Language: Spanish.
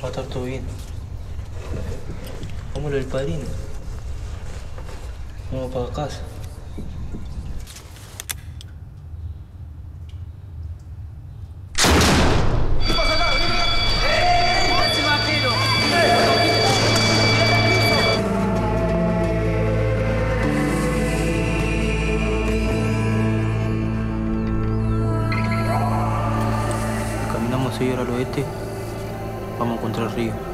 Va a estar todo bien. Vámonos del padrino. Vamos para casa. Caminamos a seguir al oeste, vamos contra el río.